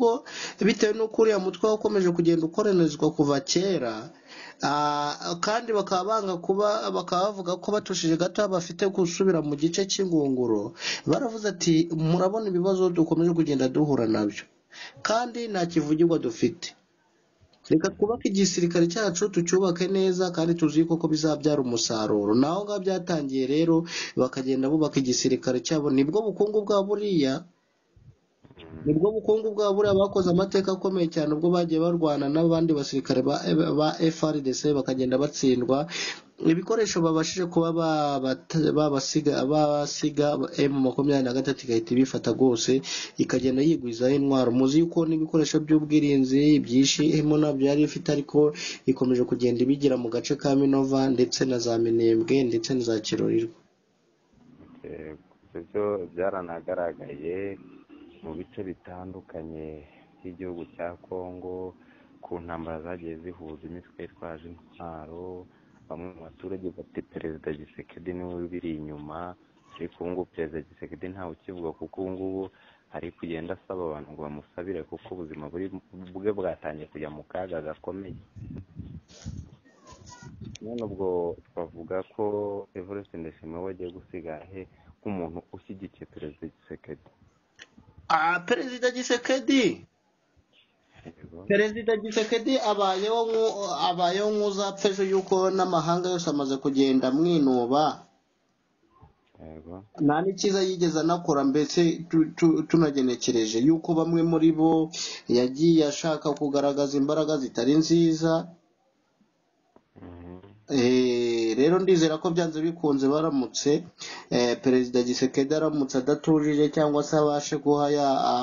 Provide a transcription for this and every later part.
ahubwo bitewe n'uko uriya mutwe wakomeje kugenda ukoronizwa kuva kera ah, kandi bakaba banga kuba bakaba bavuga ko batushije gato bafite gusubira mu gice cy'ingunguro baravuze ati murabona ibibazo dukomeje kugenda duhura na byo kandi nta kivugirwa dufite. Reka twubake igisirikare cyacu tucyubake neza kandi tuzi ko bizabyara umusaruro. Naho ngaho byatangiye rero bakagenda bubaka igisirikare cyabo. Nibwo bukungu bwa buriya ni bwo bukungu bwa buriya bakoze amateka akomeye cyane ubwo bagiye barwana n'abandi basirikare ba, FRDC bakagenda batsindwa. Ibikoresho babashije kuba babasiga babasiga M makumyabiri na gatatu igahita ibifata rwose ikagenda yigwizaho intwaro. Muzi yuko n'ibikoresho by'ubwirinzi byinshi hemo na byo yari ifite ariko ikomeje kugenda ibigira mu gace ka Minova ndetse na za Minembwe ndetse na za Kirorirwe Yego, ibyo byo byaranagaragaye. Mu bice bitandukanye by'igihugu cya Kongo ku ntambara zagiye zihuza imitwe yitwaje intwaro bamwe mu baturage bati perezida Gisekedi ni we biri inyuma. Ariko ubu ngubu perezida Gisekedi ntawe ukivuga kuko ubu ngubu ari kugenda asaba abantu ngo bamusabire kuko ubuzima bwe bwatangiye kujya mu kaga gakomeye. None ubwo twavuga ko Evariste Ndayishimiye we agiye gusiga he nk'umuntu ushyigikiye perezida Gisekedi. Perezida Gisekedi perezida Gisekedi abayeho nku- abayeho nk'uzapfa ejo yuko n'amahanga yose amaze kugenda amwinuba Yego. nta n'ikiza yigeze anakora mbese tu- tu- tunagenekereje yuko bamwe muri bo yagiye ashaka kugaragaza imbaraga zitari nziza. Rero ndizera ko byanze bikunze baramutse eh, perezida Gisekedi aramutse adatujije cyangwa se abashe guha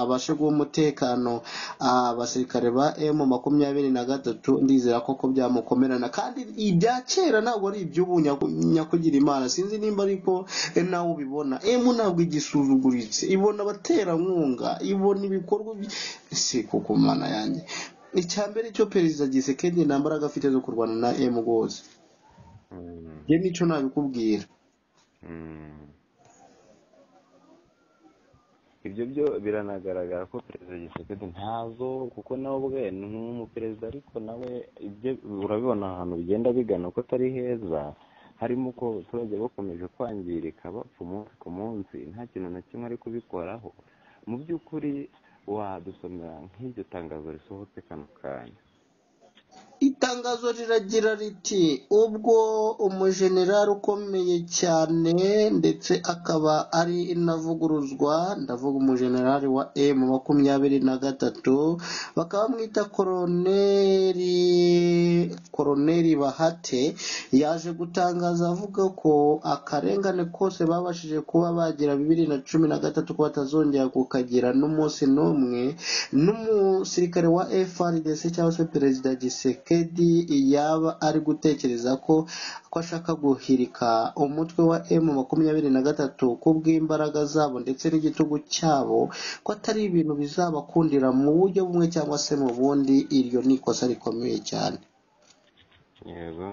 abashe guha umutekano abasirikare ba M makumyabiri na gatatu ndizera ko ko byamukomerana. Kandi ibya kera ntabwo ari iby'ubu nyaku- nyakugira imana sinzi nimba ariko eh, nawe ubibona. M ntabwo igisuzuguritse. Ibona abaterankunga ibona ibikorwa si kuko mana yanjye. Icya mbere cyo perezida Gisekedi nta mbaraga afite zo kurwana na M rwose. Njye ni cyo nabikubwira ibyo byo biranagaragara ko perezida Gisekedi ntazo kuko nawe ubwe ni umuperezida ariko nawe ibyo urabibona ahantu bigenda bigana ko atari heza harimo ko abaturage bakomeje kwangirika bapfa umunsi ku munsi nta kintu na kimwe ari kubikoraho. Mu by'ukuri wadusomera nk'iryo tangazo risohotse kano kanya. Itangazo riragira riti ubwo umujenerali ukomeye cyane ndetse akaba ari inavuguruzwa ndavuga umujenerali wa M makumyabiri na gatatu bakaba bamwita koroneri koroneri bahate yaje gutangaza avuga ko akarengane kose babashije kuba bagira bibiri na cumi na gatatu ko batazongera kukagira n'umunsi n'umwe n'umusirikare wa FRDC cyangwa se perezida Gisekedi. Yaba ari gutekereza ko ko ashaka guhirika umutwe wa M makumyabiri na gatatu ku bw'imbaraga zabo ndetse n'igitugu cyabo ko atari ibintu bizabakundira mu buryo bumwe cyangwa se mu bundi iryo ni ikosa rikomeye cyane. Yego.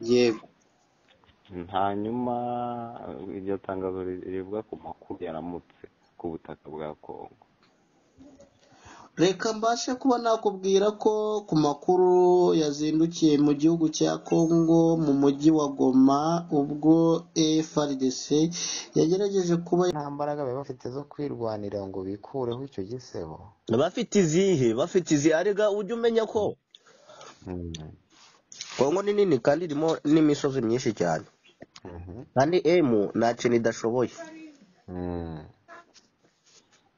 Yego. Hanyuma iryo tangazo rivuga ku makuru yaramutse ku butaka bwa kongo reka mbashe kuba nakubwira ko ku makuru yazindukiye mu gihugu cya Congo mu mujyi wa Goma ubwo FRDC yagerageje kuba nta mbaraga baba bafite zo kwirwanira ngo bikureho icyo gisebo. Bafite izihe? Bafite izihe arega? Ujye umenya ko Mm. Congo ni nini kandi irimo n'imisozi myinshi cyane. Mhm. kandi M nta kintu idashoboye.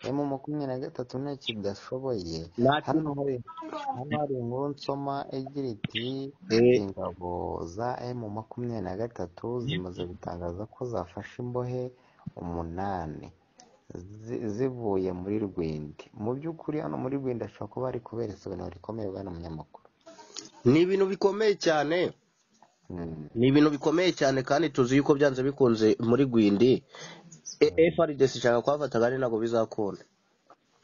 Emu makumyabiri na gatatu nta kidashoboye nta hano hari inkuru nsoma igira iti Eh, ingabo za emu makumyabiri na gatatu zimaze gutangaza ko zafashe imbohe umunani. Zi- zivuye muri rwindi. Mu by'ukuri hano muri rwindi ashobora kuba hari kubera isobanuro rikomeye bwana munyamakuru. Ni ibintu bikomeye cyane. Mm. ni ibintu bikomeye cyane kandi tuzi yuko byanze bikunze muri Gwindi E- FRDC ishaka kuhafata kandi ntabwo bizakunda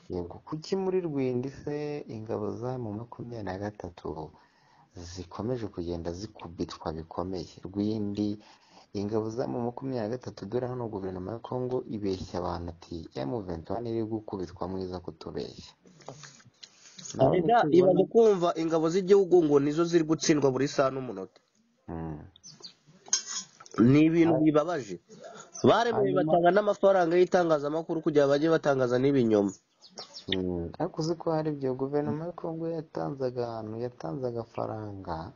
yego. Kuki muri rwindi se ingabo za mu makumyabiri na gatatu zikomeje kugenda zikubitwa bikomeye? Rwindi ingabo za mu makumyabiri na gatatu dore hano guverinoma ya kongo ibeshya abantu ati M21 iri gukubitwa mwiza kutubeshya. Ibaze kumva ingabo z'igihugu ngo nizo ziri gutsindwa buri saha n'umunota. Mm. ni ibintu bibabaje. Baremeye hanyuma batanga n'amafaranga y'itangazamakuru kugira ngo bajye batangaza n'ibinyoma. Mm, ariko uzi ko hari ibyo guverinoma ya kongo yatanze ahantu yatanze agafaranga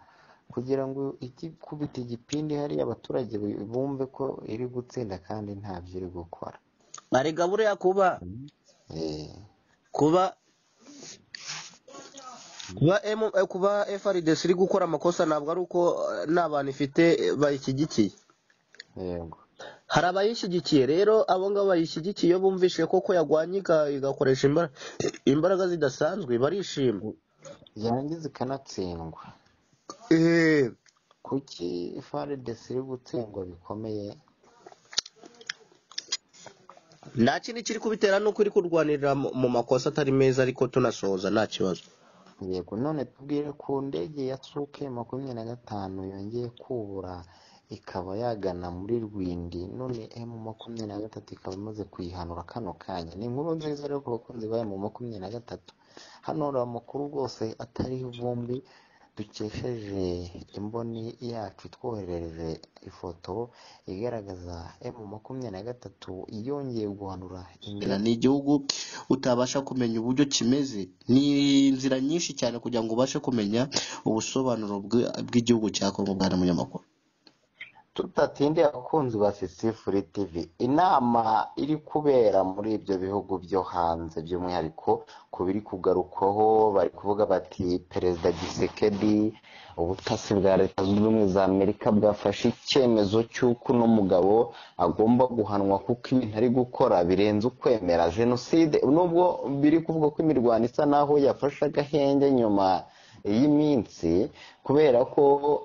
kugira ngo ikikubita igipindi hariya abaturage bu- bumve ko iri gutsinda kandi ntabyo iri gukora. Arega buriya kuba Mm. Eh, kuba kuba eh, kuba FRDC iri gukora amakosa ntabwo ari uko eh, nta bantu ifite bayishyigikiye yego. Hari abayishyigikiye rero abo ngabo bayishyigikiye iyo bumvise koko yarwanye iga- igakoresha imbara- imbaraga zidasanzwe barishima. Yarangiza ikanatsindwa Eh, kuki FARDC iri gutsindwa bikomeye? Nta kindi kiri kubitera nuko iri kurwanirira mu makosa atari meza ariko tunasoza nta kibazo. Yego none tubwire ku ndege ya suke makumyabiri na gatanu yongeye kubura. Ikaba yagana muri rwindi none emu makumyabiri na gatatu ikaba imaze kuyihanura kano kanya. Ni inkuru nziza rero ku bakunzi ba emu makumyabiri na gatatu. Hano hari amakuru rwose atariho ivumbi dukesheje imboni yacu twoherereje ifoto igaragaza emu makumyabiri na gatatu yongeye guhanura indege ni igihugu utabasha kumenya uburyo kimeze. Ni inzira nyinshi cyane kugira ngo ubashe kumenya ubusobanuro bw'igihugu cya kongo bwana munyamakuru tutatindiye abakunzi ba sisifuri tv inama iri kubera muri ibyo bihugu byo hanze by'umwihariko ku biri kugarukwaho bari kuvuga bati perezida gisekedi ubutasi bwa leta zunze ubumwe za amerika bwafashe icyemezo cy'uko uno mugabo agomba guhanwa kuko ibintu ari gukora birenze ukwemera jenoside. Nubwo biri kuvuga ko imirwano isa naho yafashe agahenge nyuma y'iminsi kubera ko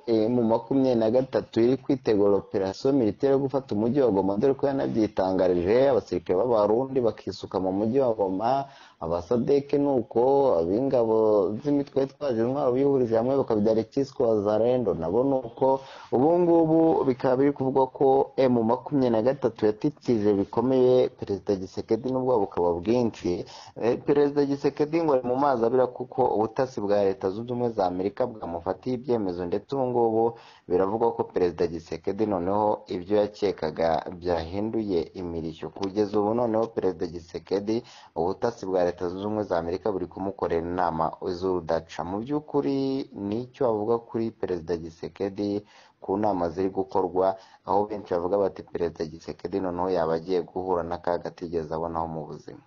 eh, mu makumyabiri na gatatu iri kwitegura operasiyo militaire yo gufata umujyi wa Goma dore ko yanabyitangarije abasirikare b'abarundi bakisuka mu mujyi wa Goma abasadeke nuko ab'ingabo z'imitwe yitwaje intwaro bihurije hamwe bakabyara ikiswe wazarendo nabo nuko ubu ngubu bikaba biri kuvugwa ko emu makumyabiri na gatatu yatikije bikomeye perezida gisekedi n'ubwoba bukaba bwinshi. Eh, perezida gisekedi ngo ari mu mazi abira kuko ubutasi bwa leta zunze ubumwe za amerika bwamufatiye ibyemezo ndetse ubu ngubu biravugwa ko perezida gisekedi noneho ibyo yakekaga byahinduye imirishyo. Kugeza ubu noneho perezida gisekedi ubutasi bwa leta zunze ubumwe za amerika buri kumukorera inama z'urudaca. Mu by'ukuri ni cyo bavuga kuri perezida gisekedi ku nama ziri gukorwa aho benshi bavuga bati perezida gisekedi noneho yaba agiye guhura n'akaga atigeze abonaho mu buzima.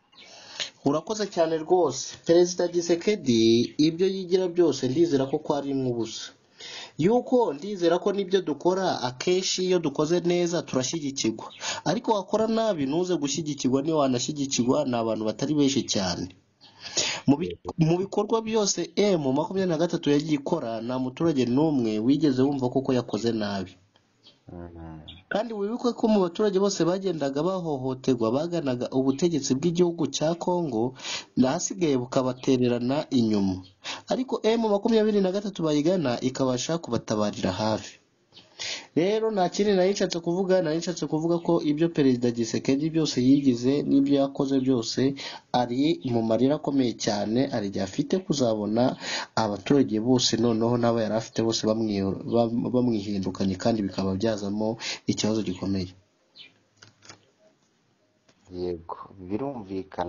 Urakoze cyane rwose. Perezida gisekedi ibyo yigira byose ndizera ko ko ari ubusa. Yuko ndizera ko n'ibyo dukora akenshi iyo dukoze neza turashyigikirwa ariko wakora nabi ntuze gushyigikirwa niyo wanashyigikirwa ni abantu batari benshi cyane mu bi- mu bikorwa byose emu makumyabiri na gatatu yagiye ikora nta muturage n'umwe wigeze wumva koko yakoze nabi. Kandi wibuke ko mu baturage bose bagendaga bahohoterwa baganaga ubutegetsi bw'igihugu cya Kongo n'ahasigaye bukabatererana inyuma. Ariko emu makumyabiri na gatatu bayigana ikabasha kubatabarira hafi. Rero nta kindi nari nshatse kuvuga nari nshatse kuvuga ko ibyo perezida gisekedi byose yigize n'ibyo yakoze byose ari mu marira akomeye cyane igihe afite kuzabona abaturage bose noneho n'abo yari afite bose bamwi- bam- bamwihindukanye kandi bikaba byazamo ikibazo gikomeye. Yego birumvikana.